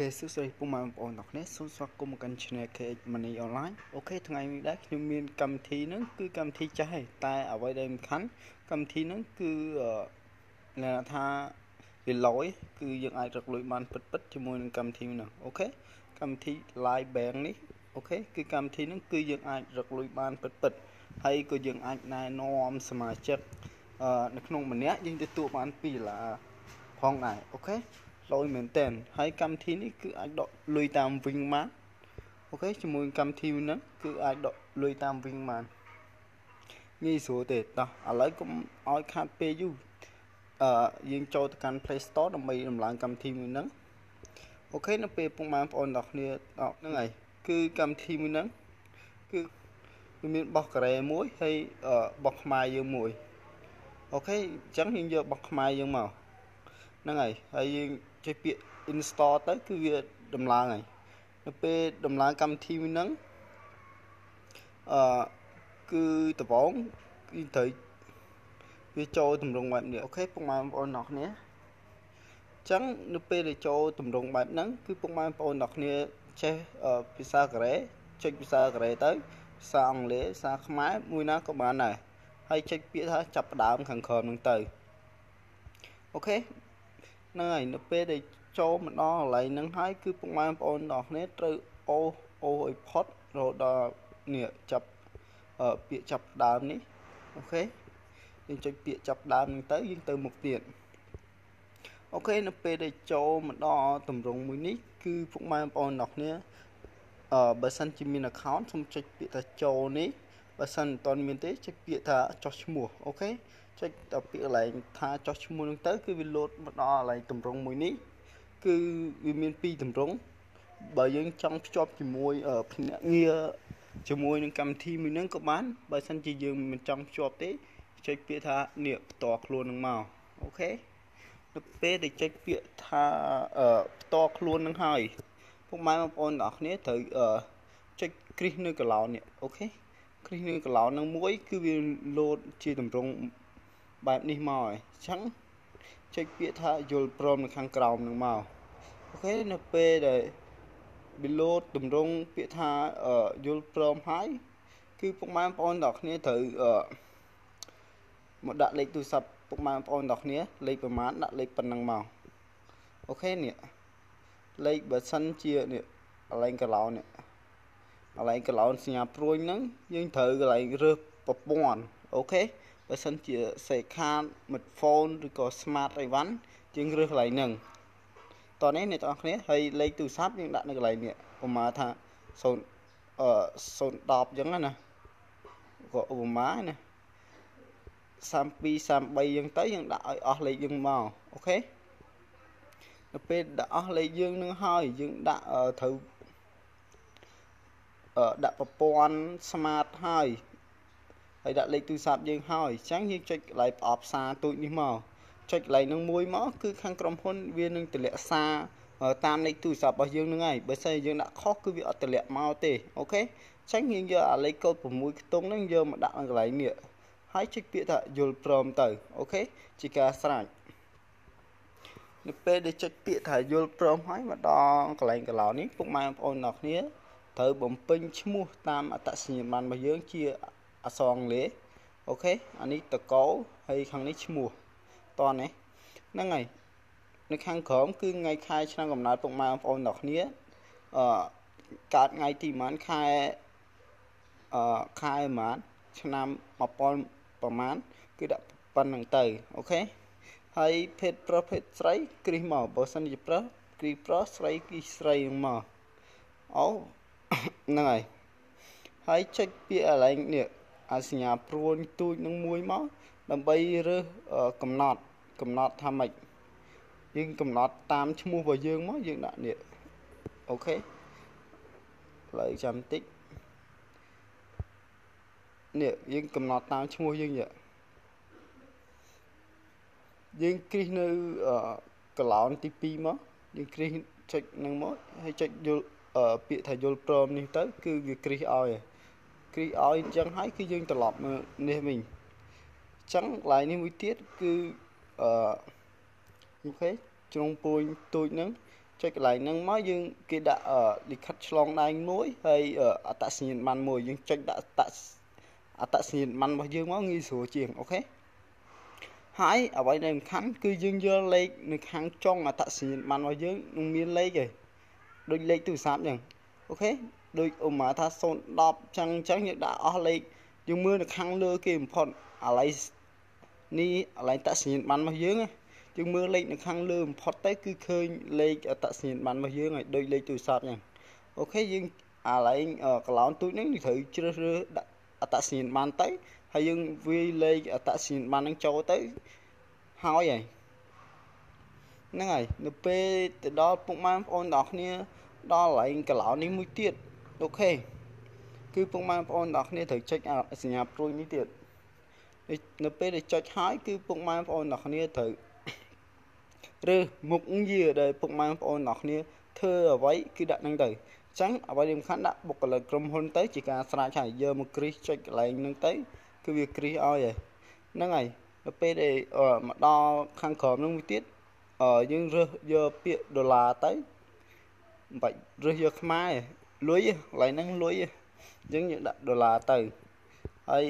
OK សួស្តីពុកម៉ែបងប្អូនទាំងគ្នាសូមស្វាគមន៍មកកាន់ Channel KH Money Online អូខេថ្ងៃនេះដែរខ្ញុំមានកម្មវិធីហ្នឹងគឺកម្មវិធីចាស់ឯងតែអ្វីដែលសំខាន់កម្មវិធីហ្នឹងគឺគ្រាន់តែថាវាឡូយគឺយើងអាចរកលុយបានពិតពិតជាមួយនឹងកម្មវិធីហ្នឹងអូខេកម្មវិធី Live Bank នេះអូខេគឺកម្មវិធីហ្នឹងគឺយើងអាចរកលុយបានពិតពិតហើយក៏យើងអាចណែនាំសមាជិកអឺនៅក្នុងម្នាក់យើងទទួលបាន2ដុល្លារផងដែរ OK ឡូយមែនតើហើយកម្មវិធីនេះគឺអាចដកលុយតាម Wing បាន OK ជាមួយកម្មវិធីហ្នឹងគឺអាចដកលុយតាមវិញបានងាយស្រួលទេតោះឥឡូវកុំឲ្យខាតពេលយូរអឺយើងចូលទៅកាន់ Play Store ដើម្បីដំឡើងកម្មវិធីមួយហ្នឹង OK នៅពេលពុកម៉ែបងប្អូនទាំងគ្នាដល់ហ្នឹងហើយគឺកម្មវិធីមួយហ្នឹងគឺវាមានបោះការ៉េមួយហើយបោះខ្មែរយើងមួយអូខេអញ្ចឹងយើងយកបោះខ្មែរយើងមក ហ្នឹងហើយហើយយើងចុចពាក្យ install ទៅគឺវាដំឡើងហើយនៅពេលដំឡើងកម្មវិធីហ្នឹងអឺគឺដំបងគឺត្រូវវាចូលតម្រង់បែបនេះអូខេពុកម៉ែបងប្អូនអ្នកគ្នាអញ្ចឹងនៅពេលដែលចូលតម្រង់បែបហ្នឹងគឺពុកម៉ែបងប្អូនអ្នកគ្នាចេះភាសាកូរ៉េចុចភាសាកូរ៉េទៅភាសាអង់គ្លេសភាសាខ្មែរមួយណាក៏បានដែរហើយចុចពាក្យថាចាប់ផ្ដើមខាងក្រោមហ្នឹងទៅ OK ហ្នឹងហើយនៅពេលដែលចូលមកដល់កន្លែងហ្នឹងហើយគឺពុកម៉ែបងប្អូនទាំងគ្នាត្រូវអូសអូសឲ្យផុតរហូតដល់នេះចាប់ពាក្យចាប់ផ្ដើមនេះ OK យើងចុចពាក្យចាប់ផ្ដើមហ្នឹងទៅយើងទៅមុខទៀត OK នៅពេលដែលចូលមកដល់តម្រងមួយនេះគឺពុកម៉ែបងប្អូនទាំងគ្នាអឺបើសិនជាមាន account សូមចុចពាក្យថាចូលនេះ បើសិនមិនទាន់មានទេចុចពាក្យថាចុះឈ្មោះអូខេចុចដល់ពាក្យកន្លែងថាចុះឈ្មោះហ្នឹងទៅគឺវាលោតមកដល់កន្លែងតម្រងមួយនេះគឺវាមានពីរតម្រងបើយើងចង់ភ្ជាប់ជាមួយភ្នាក់ងារជាមួយនឹងកម្មវិធីមួយហ្នឹងក៏បានបើសិនជាយើងមិនចង់ភ្ជាប់ទេចុចពាក្យថានេះផ្ទាល់ខ្លួននឹងមកOK នៅពេលដែលចុចពាក្យថាផ្ទាល់ខ្លួននឹងហើយពុកម៉ែបងប្អូនទាំងអស់គ្នាត្រូវចុចគ្រីសនៅកន្លែងនេះ OK គ្រីសនៅកន្លែងនឹងមួយ គឺវាលោតជាតម្រងបែបនេះមកហើយអញ្ចឹងចុចពាក្យថាយល់ព្រមនៅខាងក្រោមនឹងមក OK នៅពេលដែលវាលោតតម្រងពាក្យថាយល់ព្រមហើយគឺពុកម៉ែបងប្អូនទាំងគ្នាត្រូវមកដាក់លេខទូរស័ព្ទពុកម៉ែបងប្អូនទាំងគ្នាលេខប្រមាណដាក់លេខប៉ុណ្ណឹងមកអូខេនេះលេខបើសិនជានេះកន្លែងកន្លោននេះ កន្លែងកន្លោនសញ្ញាព្រួយហ្នឹងយើងត្រូវកន្លែងរើសប្រព័ន្ធអូខេបើសិនជាសេខាតមិត្តហ្វូនឬក៏ smart អីវ៉ាន់យើងរើសកន្លែងហ្នឹងតោះនេះអ្នកទាំងអស់គ្នាហើយលេខទូរស័ព្ទយើងដាក់នៅកន្លែងនេះឧបមាថា0អឺ010អញ្ចឹងណាក៏ឧបមាណា32 33យើងទៅយើងដាក់ឲ្យអស់លេខយើងមកអូខេនៅពេលដាក់អស់លេខយើងនឹងហើយយើងដាក់ត្រូវ ដាក់ប្រព័ន្ធ smart ហើយហើយដាក់លេខទូរស័ព្ទយើងហើយអញ្ចឹងយើងចុចកន្លែងប្រអប់សារទូចនេះមកចុចកន្លែងនឹងមួយមកគឺខាងក្រុមហ៊ុនវានឹងតម្លាក់សារតាមលេខទូរស័ព្ទរបស់យើងនឹងហើយបើសិនយើងដាក់ខុសគឺវាអត់តម្លាក់មកទេ OK អញ្ចឹងយើងយកអាលេខកូដ6ខ្ទង់ហ្នឹងយកមកដាក់នៅកន្លែងនេះហើយចុចពាក្យថាយល់ព្រមទៅ OK ជាការស្រេចនៅពេលដែលចុចពាក្យថាយល់ព្រមហើយមកដល់កន្លែងកន្លែងនេះពុកម៉ែបងប្អូនទាំងគ្នា ត្រូវបំពេញឈ្មោះតាមអត្តសញ្ញាណប័ណ្ណរបស់យើងជាអក្សរអង់គ្លេស OK អានេះត្រកូលហើយខាងនេះឈ្មោះតោះនេះហ្នឹងហើយនៅខាងក្រោមគឺថ្ងៃខែឆ្នាំកំណើតពុកម៉ែបងប្អូនទាំងគ្នាអឺកើតថ្ងៃទីប៉ុន្មានខែអឺខែប៉ុន្មានឆ្នាំ1000ប្រមាណគឺដាក់ប៉ុណ្្នឹងទៅអូខេហើយភេទប្រុសភេទស្រីគ្រីសមកបើសិនជាប្រុសគ្រីសប្រុសស្រីគ្រីសស្រីនឹងមកអូ ហ្នឹងហើយហើយចុចពាក្យកន្លែងនេះអាសញ្ញាព្រួញទូចនឹងមួយមកដើម្បីរើសកំណត់កំណត់ថាម៉េចយើងកំណត់តាមឈ្មោះរបស់យើងមកយើងដាក់នេះអូខេផ្លូវចាំតិចនេះយើងកំណត់តាមឈ្មោះយើងនេះយើងគ្រីសនៅកឡោនទី2មកយើងគ្រីសចុចនឹងមកហើយចុចយល់ ពាក្យថាយល់ព្រមនេះទៅ គឺវាគ្រីសឲ្យគ្រីសឲ្យអញ្ចឹងហើយគឺយើងត្រឡប់មកនេះវិញអញ្ចឹងកន្លែងនេះមួយទៀតគឺអឺអូខេជ្រុងពួយទូចហ្នឹងចុចកន្លែងហ្នឹងមកយើងគេដាក់លិខិតឆ្លងដែនមួយហើយអត្តសញ្ញាណប័ណ្ណមួយយើងចុចដាក់អត្តសញ្ញាណប័ណ្ណរបស់យើងមកងាយស្រួលជាងអូខេហើយអ្វីដែលសំខាន់គឺយើងយកលេខនៅខាងចុងអត្តសញ្ញាណប័ណ្ណរបស់យើងនឹងមានលេខឯង ដូចលេខទូរស័ព្ទអញ្ចឹងអូខេដូចឧមាថា010ចឹងចឹងយើងដាក់អស់លេខយើងមើលនៅខាងលើគេបំផុតអាឡៃនេះអាឡៃតសញ្ញាណប័ណ្ណរបស់យើងយើងមើលលេខនៅខាងលើបំផុតទៅគឺឃើញលេខអត្តសញ្ញាណប័ណ្ណរបស់យើងឲ្យដូចលេខទូរស័ព្ទអញ្ចឹងអូខេយើងអាឡែងកន្លោនទូចហ្នឹងត្រូវជ្រើសរើសដាក់អត្តសញ្ញាណប័ណ្ណទៅហើយយើងវាយលេខអត្តសញ្ញាណប័ណ្ណហ្នឹងចូលទៅហើយហើយ ហ្នឹងហើយនៅពេលទៅដល់ពុកម៉ែបងប្អូនទាំងគ្នាដល់កន្លែងកន្លោននេះមួយទៀតអូខេគឺពុកម៉ែបងប្អូនទាំងគ្នាត្រូវចុចសញ្ញាព្រួយនេះទៀតនៅពេលដែលចុចហើយគឺពុកម៉ែបងប្អូនទាំងគ្នាត្រូវឬមុខងារដែលពុកម៉ែបងប្អូនទាំងគ្នាធ្វើអ្វីគឺដាក់នឹងទៅអញ្ចឹងអ្វីដែលសំខាន់ដាក់បុគ្គលិកក្រុមហ៊ុនទៅជាការស្រាច់ហើយយកមកគ្រីសចុចកន្លែងហ្នឹងទៅគឺវាគ្រីសឲ្យហើយហ្នឹងហើយទៅពេលដែលមកដល់ខាងក្រោមហ្នឹងមួយទៀត យើងរើសយកពាក្យដុល្លារទៅមិនបាច់រើសយកខ្មែរលុយកន្លែងហ្នឹងលុយអញ្ចឹងយើងដាក់ដុល្លារទៅហើយ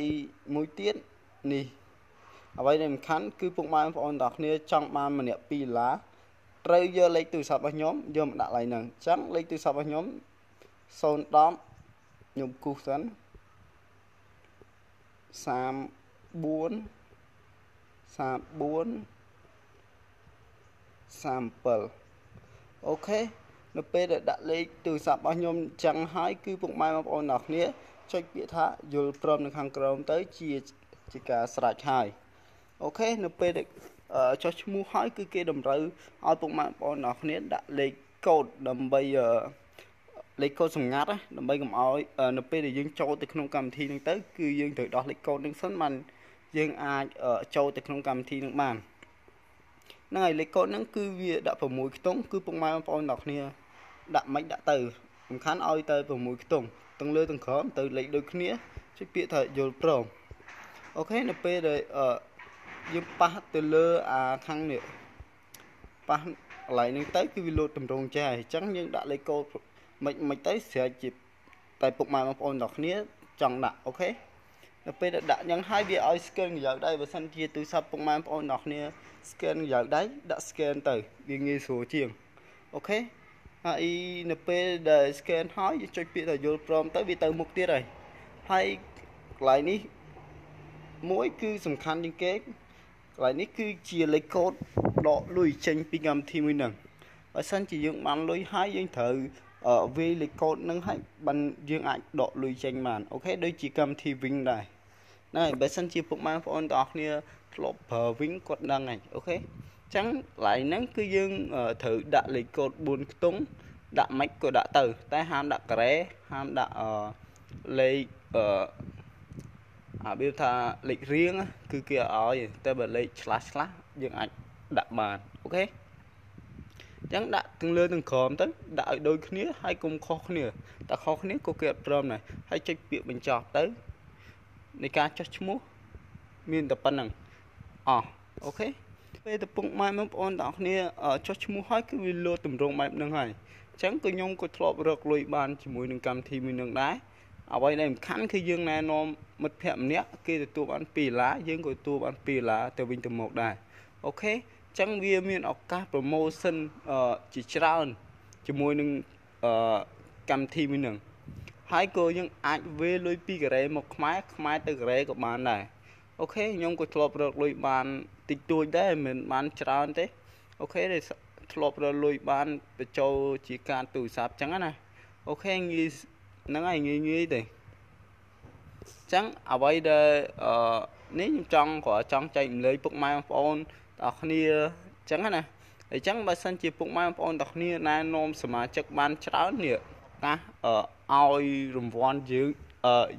មួយទៀតនេះអ្វីដែលសំខាន់គឺពុកម៉ែបងប្អូនទាំងគ្នាចង់បានម្នាក់2ដុល្លារត្រូវយកលេខទូរស័ព្ទរបស់ខ្ញុំយកមកដាក់ឡើងហ្នឹងអញ្ចឹងលេខទូរស័ព្ទរបស់ខ្ញុំ010ខ្ញុំគូសសិន34 34 37អូខេនៅពេលដែលដាក់លេខទូរស័ព្ទរបស់ខ្ញុំចឹងហើយគឺពុកម៉ែបងប្អូនទាំងគ្នាចុចពាក្យថាយល់ព្រមនៅខាងក្រោមទៅជាជាការស្រេចហើយអូខេនៅពេលដែលចុះឈ្មោះហើយគឺគេតម្រូវឲ្យពុកម៉ែបងប្អូនទាំងគ្នាដាក់លេខកូដដើម្បីលេខកូដសម្ងាត់ដើម្បីកុំឲ្យនៅពេលដែលយើងចូលទៅក្នុងកម្មវិធីហ្នឹងទៅគឺយើងត្រូវដោះលេខកូដហ្នឹងសិនបានយើងអាចចូលទៅក្នុងកម្មវិធីហ្នឹងបាន ហ្នឹងហើយលេខកូដហ្នឹងគឺវាដាក់6ខ្ទង់គឺពុកម៉ែបងប្អូនទាំងគ្នាដាក់មិនដាក់ទៅសំខាន់ឲ្យទៅ6ខ្ទង់ទាំងលើទាំងក្រោមទៅលេខដូចគ្នាចុចពាក្យថាយល់ព្រមអូខេនៅពេលដែលអឺយើងប៉ះទៅលើអាខាងនេះប៉ះកន្លែងនេះទៅគឺវាលោតតម្រងចាស់អញ្ចឹងយើងដាក់លេខកូដមិនមិនទៅស្រេចជាតែពុកម៉ែបងប្អូនទាំងគ្នាចង់ដាក់អូខេ នៅពេលដែលដាក់យ៉ាងហើយវាឲ្យ scan ក្រយៅដៃបើសិនជាទូរស័ព្ទពុកម៉ែបងប្អូនទាំងគ្នា scan ក្រយៅដៃដាក់ scan ទៅវាងាយស្រួលជាងអូខេហើយនៅពេលដែល scan ហើយយើងចុចពាក្យថាយល់ព្រមទៅវាទៅមុខទៀតហើយហើយកន្លែងនេះមួយគឺសំខាន់ជាងគេកន្លែងនេះគឺជាលេខកូដដកលុយចេញពីកម្មវិធីមួយហ្នឹងបើសិនជាយើងបានលុយហើយយើងត្រូវវាយលេខកូដហ្នឹងហើយបានយើងអាចដកលុយចេញបានអូខេដូចជាកម្មវិធី Wing ដែរ ណែបើសិនជាពុកម៉ែបងប្អូនទាំងអស់គ្នាធ្លាប់ប្រើ Wing គាត់ដឹងហើយអូខេអញ្ចឹងកន្លែងហ្នឹងគឺយើងត្រូវដាក់លេខកូដ4ខ្ទង់ដាក់ម៉េចក៏ដាក់ទៅ តែហាមដាក់ការ៉េហាមដាក់លេខអាវាថាលេខរៀងគឺគេឲ្យតែបើលេខឆ្លាស់ឆ្លាស់យើងអាចដាក់បានអូខេអញ្ចឹងដាក់ទាំងលើទាំងក្រោមទៅដាក់ឲ្យដូចគ្នាហើយកុំខុសគ្នាតែខុសគ្នាក៏គេអត់ព្រមដែរហើយចុចពាក្យបញ្ចប់ទៅ នៃការចុះឈ្មោះមានតែប៉ុណ្្នឹងអស់អូខេពេលតពុកម៉ែបងប្អូនទាំងគ្នាចុះឈ្មោះហើយគឺវាលោតតម្រងបែបហ្នឹងហើយអញ្ចឹងក៏ខ្ញុំក៏ធ្លាប់រកលុយបានជាមួយនឹងកម្មវិធីមួយនឹងដែរអ្វីដែលសំខាន់គឺយើងណែនាំមិត្តភ័ក្តិម្នាក់គេទទួលបាន2ដុល្លារយើងក៏ទទួលបាន2ដុល្លារទៅវិញទៅមកដែរអូខេអញ្ចឹងវាមានឱកាស promotion ជាច្រើនជាមួយនឹងកម្មវិធីមួយនឹង ហើយក៏យើងអាចវេលុយពីកូរ៉េមកខ្មែរខ្មែរទៅកូរ៉េក៏បានដែរអូខេខ្ញុំក៏ធ្លាប់រកលុយបានតិចតួចដែរមិនបានច្រើនទេអូខេដែលធ្លាប់រកលុយបានបញ្ចូលជាការទូរស័ព្ទអញ្ចឹងណាអូខេងាយហ្នឹងហើយងាយងាយទេអញ្ចឹងអ្វីដែលអឺនេះខ្ញុំចង់គ្រាន់ចង់ចែកម្លែកពុកម៉ែបងប្អូនទាំងគ្នាអញ្ចឹងណាអញ្ចឹងបើសិនជាពុកម៉ែបងប្អូនទាំងគ្នាណែនាំសមាជិកបានច្រើននេះណា ឲ្យរង្វាន់យើង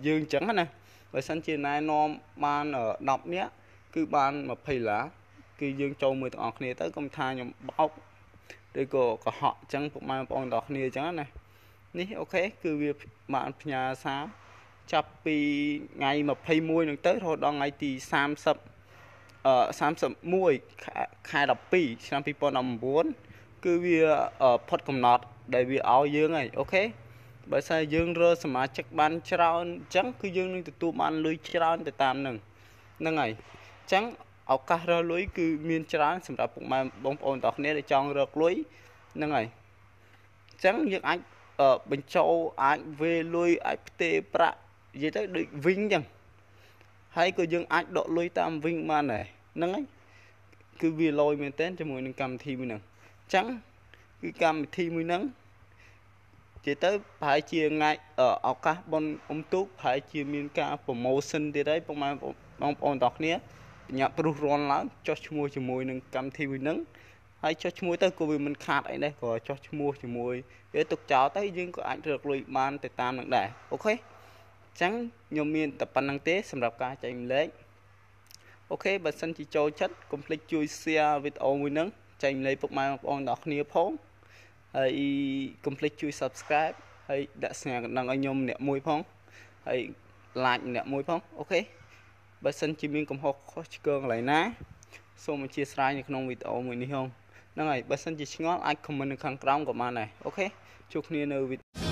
យើងអញ្ចឹងណាបើសិនជាណែនាំបាន10នាក់គឺបាន20ដុល្លារគឺយើងចូលមួយទាំងអស់គ្នាទៅកុំថាខ្ញុំបោកឬក៏កុហកអញ្ចឹងពុកម៉ែបងប្អូនទាំងគ្នាអញ្ចឹងណានេះអូខេគឺវាបានផ្ញើសារចាប់ពីថ្ងៃ21នឹងទៅរហូតដល់ថ្ងៃទី30អឺ31ខែ12ឆ្នាំ2019គឺវាផុតកំណត់ដែលវាឲ្យយើងហើយអូខេ បើសិនយើងរើសមាជិកបានច្រើនអញ្ចឹងគឺយើងនឹងទទួលបានលុយច្រើនទៅតាមនឹងហ្នឹងហើយអញ្ចឹងឱកាសរើលុយគឺមានច្រើនសម្រាប់ពុកម៉ែបងប្អូនទាំងគ្នាដែលចង់រកលុយហ្នឹងហើយអញ្ចឹងយើងអាចបញ្ចូលអាចវេលុយអាចផ្ទេរប្រាក់និយាយទៅដូចវិញអញ្ចឹងហើយក៏យើងអាចដកលុយតាមវិញបានដែរហ្នឹងហើយគឺវាលយមែនទែនជាមួយនឹងកម្មវិធីមួយហ្នឹងអញ្ចឹងគឺកម្មវិធីមួយហ្នឹង ជាទៅប្រហែលជាថ្ងៃឱកាសបុណ្យអុំទូកប្រហែលជាមានការ promotion ទៀតហើយពុកម៉ែបងប្អូនទាំងគ្នាបញ្ញាព្រុសរាន់ឡើងចុះឈ្មោះជាមួយនឹងកម្មវិធីមួយហ្នឹងហើយចុះឈ្មោះទៅក៏វាមិនខាតអីដែរក៏ចុះឈ្មោះជាមួយយើងទុកចោលទៅយើងក៏អាចរកលុយបានទៅតាមនឹងដែរអូខេអញ្ចឹងខ្ញុំមានតែប៉ុណ្្នឹងទេសម្រាប់ការចែកម្លែកអូខេបើសិនជាចូលចិត្តកុំភ្លេចជួយ share វីដេអូមួយហ្នឹងចែកម្លែកពុកម៉ែបងប្អូនទាំងគ្នាផង ហើយកុំភ្លេចជួយ subscribe ហើយដាក់ស្ងាកណ្ដឹងឲ្យខ្ញុំម្នាក់មួយផងហើយ like ម្នាក់មួយផងអូខេបើសិនជាមានកំហុសខុសឆ្គងកន្លែងណាសូមអធិស្ឋាននៅក្នុងវីដេអូមួយនេះហងហ្នឹងហើយបើសិនជាឆ្ងល់អាច comment នៅខាងក្រោមក៏បានដែរអូខេជួបគ្នានៅវីដេអូ